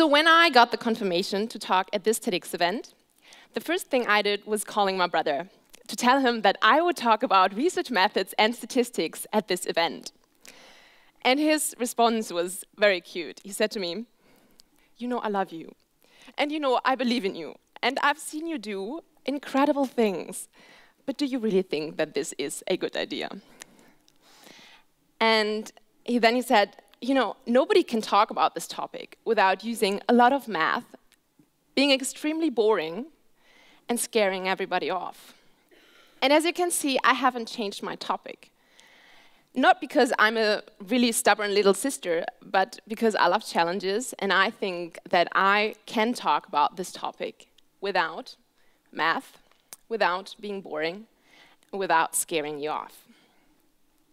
So when I got the confirmation to talk at this TEDx event, the first thing I did was calling my brother to tell him that I would talk about research methods and statistics at this event. And his response was very cute. He said to me, You know, I love you. And you know, I believe in you. And I've seen you do incredible things. But do you really think that this is a good idea? And he, then he said, You know, nobody can talk about this topic without using a lot of math, being extremely boring, and scaring everybody off. And as you can see, I haven't changed my topic. Not because I'm a really stubborn little sister, but because I love challenges, and I think that I can talk about this topic without math, without being boring, without scaring you off.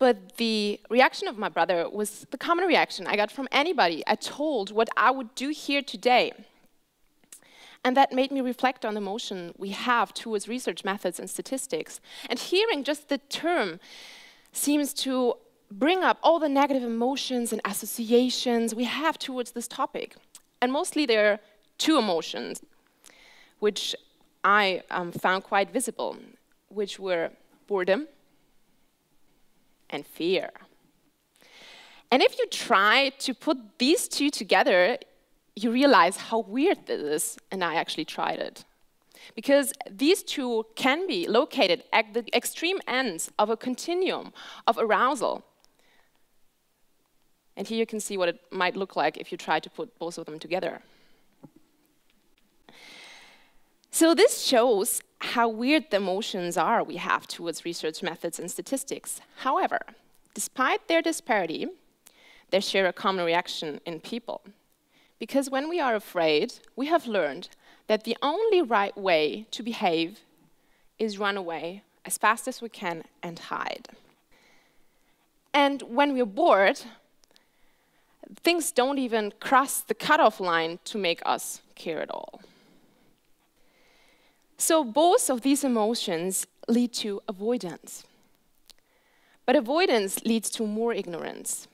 But the reaction of my brother was the common reaction I got from anybody I told what I would do here today. And that made me reflect on the motion we have towards research methods and statistics. And hearing just the term seems to bring up all the negative emotions and associations we have towards this topic. And mostly there are two emotions, which I um, found quite visible, which were boredom and fear. And if you try to put these two together, you realize how weird this is, and I actually tried it. Because these two can be located at the extreme ends of a continuum of arousal. And here you can see what it might look like if you try to put both of them together. So this shows how weird the emotions are we have towards research methods and statistics. However, despite their disparity, they share a common reaction in people. Because when we are afraid, we have learned that the only right way to behave is run away as fast as we can and hide. And when we're bored, things don't even cross the cutoff line to make us care at all. So both of these emotions lead to avoidance. But avoidance leads to more ignorance,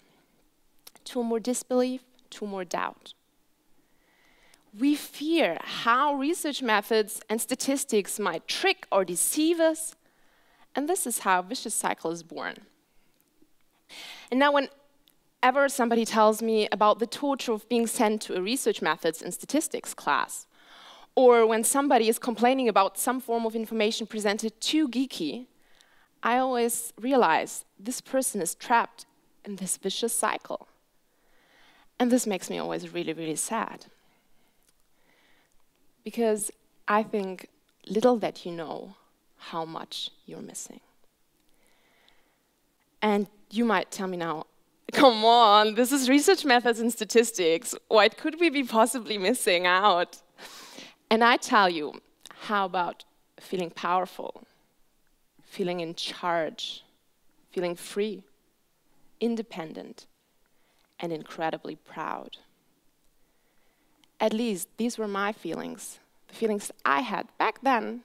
to more disbelief, to more doubt we fear how research methods and statistics might trick or deceive us, and this is how a vicious cycle is born. And now whenever somebody tells me about the torture of being sent to a research methods and statistics class, or when somebody is complaining about some form of information presented too geeky, I always realize this person is trapped in this vicious cycle. And this makes me always really, really sad because I think little that you know how much you're missing. And you might tell me now, come on, this is research methods and statistics. What could we be possibly missing out? And I tell you, how about feeling powerful, feeling in charge, feeling free, independent, and incredibly proud? At least these were my feelings, the feelings I had back then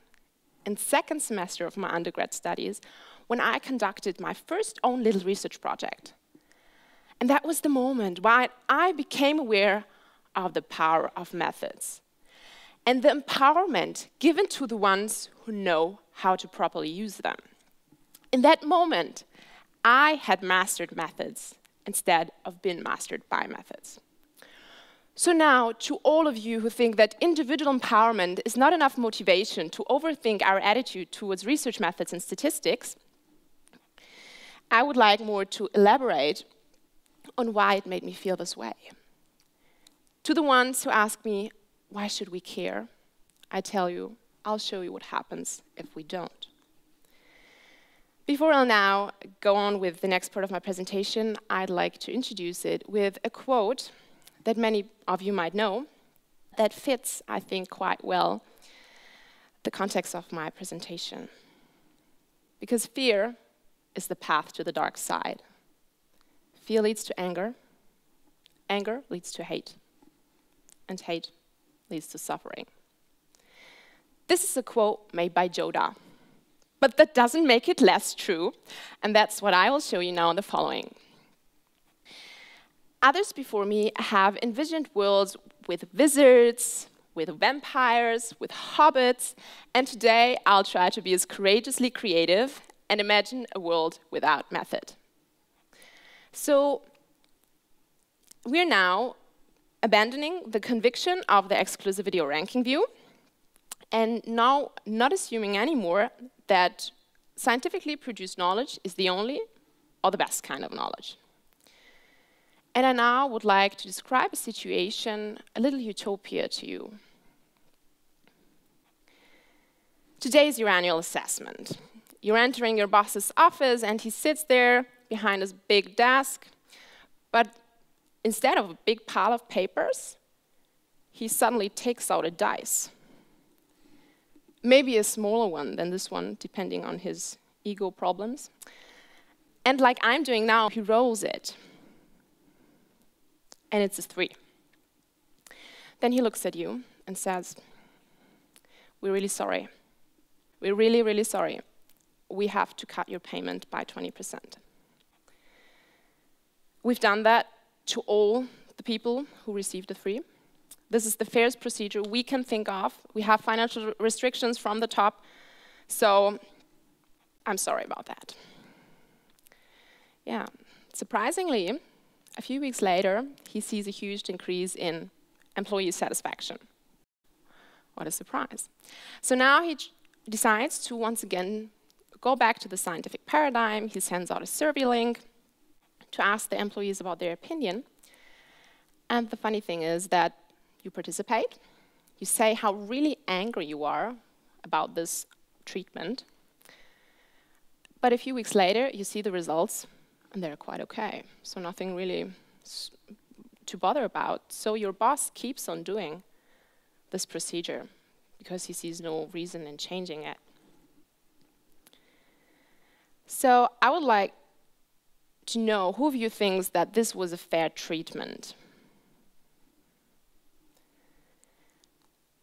in second semester of my undergrad studies when I conducted my first own little research project. And that was the moment when I became aware of the power of methods and the empowerment given to the ones who know how to properly use them. In that moment, I had mastered methods instead of been mastered by methods. So now, to all of you who think that individual empowerment is not enough motivation to overthink our attitude towards research methods and statistics, I would like more to elaborate on why it made me feel this way. To the ones who ask me, why should we care? I tell you, I'll show you what happens if we don't. Before I'll now go on with the next part of my presentation, I'd like to introduce it with a quote that many of you might know that fits, I think, quite well the context of my presentation. Because fear is the path to the dark side. Fear leads to anger, anger leads to hate, and hate leads to suffering. This is a quote made by Yoda. but that doesn't make it less true, and that's what I will show you now in the following. Others before me have envisioned worlds with wizards, with vampires, with hobbits, and today I'll try to be as courageously creative and imagine a world without method. So we're now abandoning the conviction of the exclusivity or ranking view, and now not assuming anymore that scientifically produced knowledge is the only or the best kind of knowledge. And I now would like to describe a situation, a little utopia to you. Today is your annual assessment. You're entering your boss's office and he sits there behind his big desk, but instead of a big pile of papers, he suddenly takes out a dice. Maybe a smaller one than this one, depending on his ego problems. And like I'm doing now, he rolls it and it's a three. Then he looks at you and says, We're really sorry. We're really, really sorry. We have to cut your payment by 20%. We've done that to all the people who received a free. This is the fairest procedure we can think of. We have financial restrictions from the top, so I'm sorry about that. Yeah, surprisingly, a few weeks later, he sees a huge increase in employee satisfaction. What a surprise. So now he decides to once again go back to the scientific paradigm. He sends out a survey link to ask the employees about their opinion. And the funny thing is that you participate, you say how really angry you are about this treatment, but a few weeks later, you see the results and they're quite okay. So nothing really to bother about. So your boss keeps on doing this procedure because he sees no reason in changing it. So I would like to know who of you thinks that this was a fair treatment?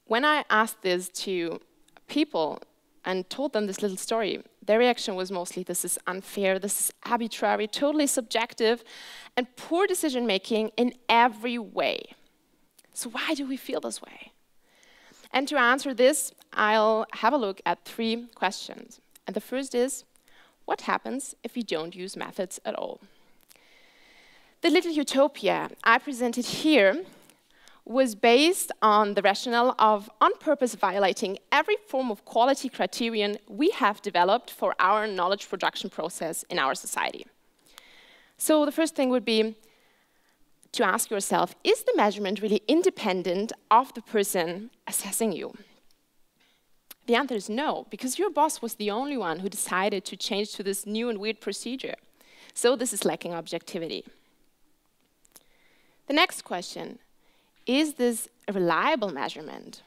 When I asked this to people and told them this little story, their reaction was mostly this is unfair, this is arbitrary, totally subjective, and poor decision making in every way. So, why do we feel this way? And to answer this, I'll have a look at three questions. And the first is what happens if we don't use methods at all? The little utopia I presented here was based on the rationale of on purpose violating every form of quality criterion we have developed for our knowledge production process in our society. So the first thing would be to ask yourself, is the measurement really independent of the person assessing you? The answer is no, because your boss was the only one who decided to change to this new and weird procedure. So this is lacking objectivity. The next question, is this a reliable measurement?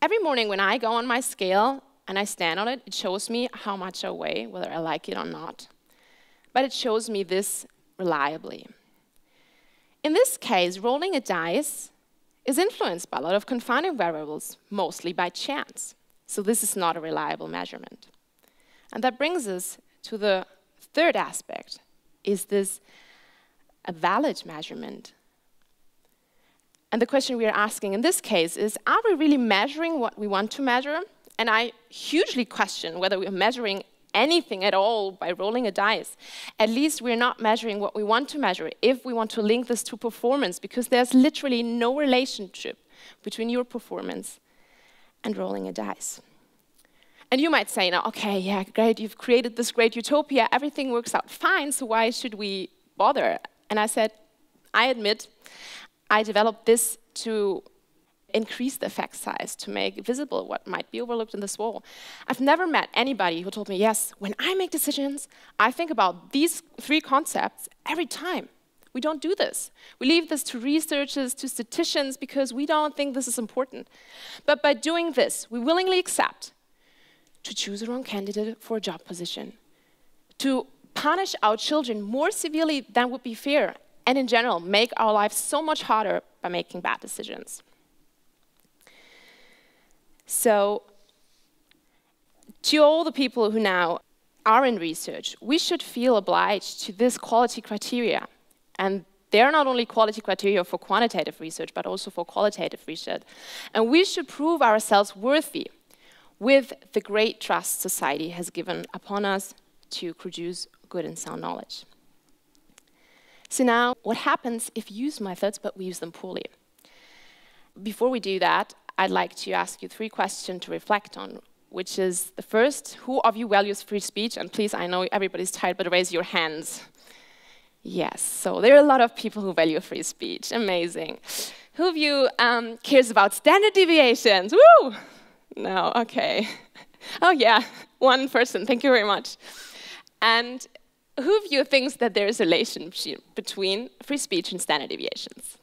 Every morning when I go on my scale and I stand on it, it shows me how much I weigh, whether I like it or not. But it shows me this reliably. In this case, rolling a dice is influenced by a lot of confounding variables, mostly by chance. So this is not a reliable measurement. And that brings us to the third aspect. Is this a valid measurement? And the question we are asking in this case is, are we really measuring what we want to measure? And I hugely question whether we are measuring anything at all by rolling a dice. At least we're not measuring what we want to measure if we want to link this to performance, because there's literally no relationship between your performance and rolling a dice. And you might say, now, okay, yeah, great, you've created this great utopia, everything works out fine, so why should we bother? And I said, I admit, I developed this to increase the effect size, to make visible what might be overlooked in this wall. I've never met anybody who told me, yes, when I make decisions, I think about these three concepts every time. We don't do this. We leave this to researchers, to statisticians, because we don't think this is important. But by doing this, we willingly accept to choose a wrong candidate for a job position, to punish our children more severely than would be fair, and in general, make our lives so much harder by making bad decisions. So, to all the people who now are in research, we should feel obliged to this quality criteria and They are not only quality criteria for quantitative research, but also for qualitative research. And we should prove ourselves worthy with the great trust society has given upon us to produce good and sound knowledge. So now, what happens if you use methods, but we use them poorly? Before we do that, I'd like to ask you three questions to reflect on, which is the first, who of you values free speech? And please, I know everybody's tired, but raise your hands. Yes, so there are a lot of people who value free speech. Amazing. Who of you um, cares about standard deviations? Woo! No, okay. Oh yeah, one person, thank you very much. And who of you thinks that there is a relationship between free speech and standard deviations?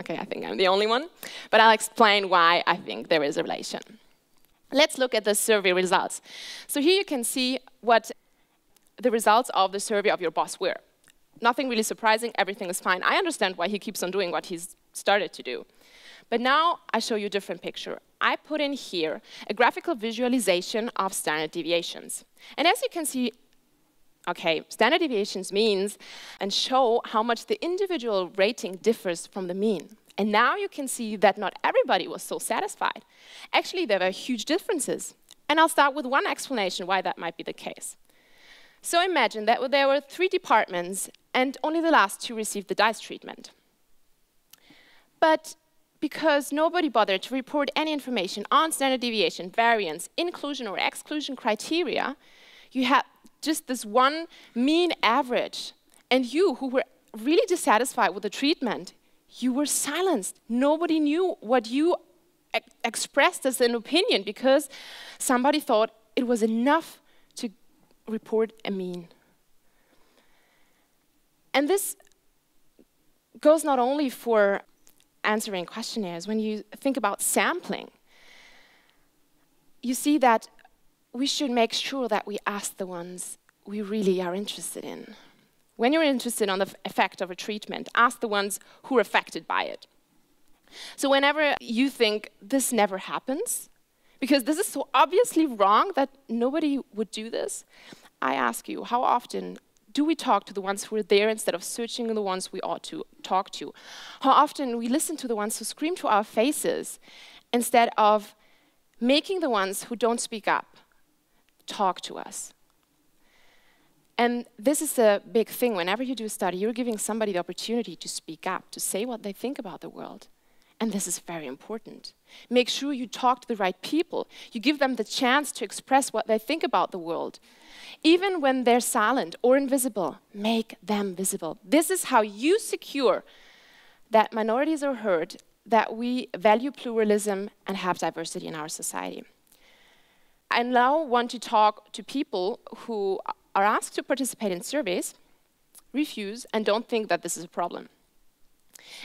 Okay, I think I'm the only one, but I'll explain why I think there is a relation. Let's look at the survey results. So here you can see what the results of the survey of your boss were. Nothing really surprising, everything is fine. I understand why he keeps on doing what he's started to do. But now I show you a different picture. I put in here a graphical visualization of standard deviations. And as you can see, okay, standard deviations means and show how much the individual rating differs from the mean. And now you can see that not everybody was so satisfied. Actually, there were huge differences. And I'll start with one explanation why that might be the case. So imagine that there were three departments and only the last two received the DICE treatment. But because nobody bothered to report any information on standard deviation, variance, inclusion or exclusion criteria, you had just this one mean average. And you, who were really dissatisfied with the treatment, you were silenced. Nobody knew what you expressed as an opinion because somebody thought it was enough to report a mean. And this goes not only for answering questionnaires, when you think about sampling, you see that we should make sure that we ask the ones we really are interested in. When you're interested on the effect of a treatment, ask the ones who are affected by it. So whenever you think this never happens, because this is so obviously wrong that nobody would do this, I ask you, how often do we talk to the ones who are there instead of searching the ones we ought to talk to? How often we listen to the ones who scream to our faces instead of making the ones who don't speak up talk to us? And this is a big thing. Whenever you do a study, you're giving somebody the opportunity to speak up, to say what they think about the world. And this is very important. Make sure you talk to the right people. You give them the chance to express what they think about the world. Even when they're silent or invisible, make them visible. This is how you secure that minorities are heard, that we value pluralism and have diversity in our society. I now want to talk to people who are asked to participate in surveys, refuse, and don't think that this is a problem.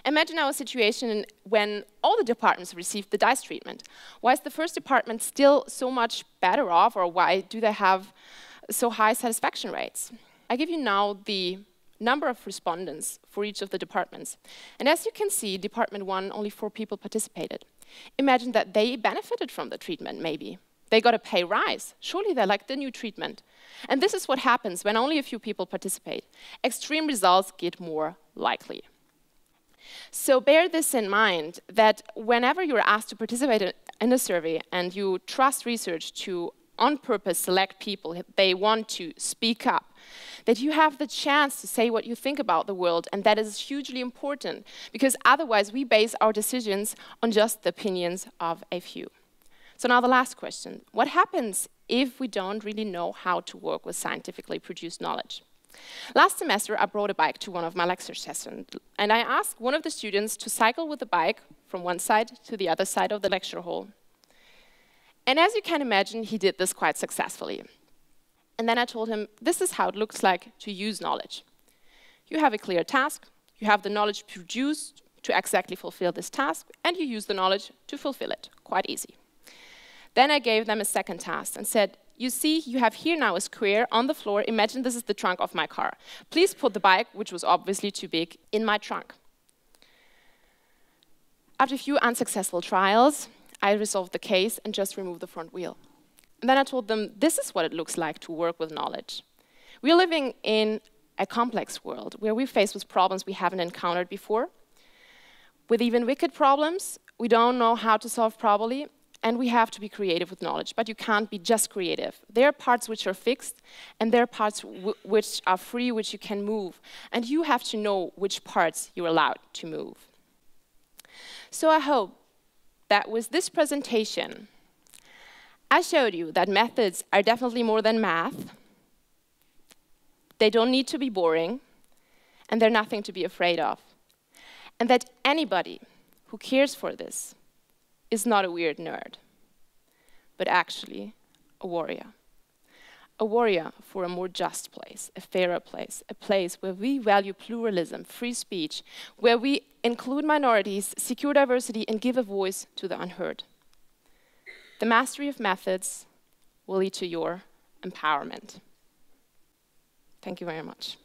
Imagine our situation when all the departments received the DICE treatment. Why is the first department still so much better off, or why do they have so high satisfaction rates? I give you now the number of respondents for each of the departments. And as you can see, Department 1, only four people participated. Imagine that they benefited from the treatment, maybe. They got a pay rise. Surely they like the new treatment. And this is what happens when only a few people participate. Extreme results get more likely. So bear this in mind, that whenever you're asked to participate in a survey and you trust research to on purpose select people they want to speak up, that you have the chance to say what you think about the world, and that is hugely important, because otherwise we base our decisions on just the opinions of a few. So now the last question. What happens if we don't really know how to work with scientifically produced knowledge? Last semester, I brought a bike to one of my lecture sessions, and I asked one of the students to cycle with the bike from one side to the other side of the lecture hall. And as you can imagine, he did this quite successfully. And then I told him, this is how it looks like to use knowledge. You have a clear task, you have the knowledge produced to exactly fulfill this task, and you use the knowledge to fulfill it. Quite easy. Then I gave them a second task and said, you see, you have here now a square on the floor. Imagine this is the trunk of my car. Please put the bike, which was obviously too big, in my trunk. After a few unsuccessful trials, I resolved the case and just removed the front wheel. And then I told them, this is what it looks like to work with knowledge. We're living in a complex world where we face with problems we haven't encountered before. With even wicked problems, we don't know how to solve properly, and we have to be creative with knowledge, but you can't be just creative. There are parts which are fixed, and there are parts which are free, which you can move. And you have to know which parts you're allowed to move. So I hope that with this presentation, I showed you that methods are definitely more than math. They don't need to be boring, and they're nothing to be afraid of. And that anybody who cares for this is not a weird nerd, but actually a warrior. A warrior for a more just place, a fairer place, a place where we value pluralism, free speech, where we include minorities, secure diversity, and give a voice to the unheard. The mastery of methods will lead to your empowerment. Thank you very much.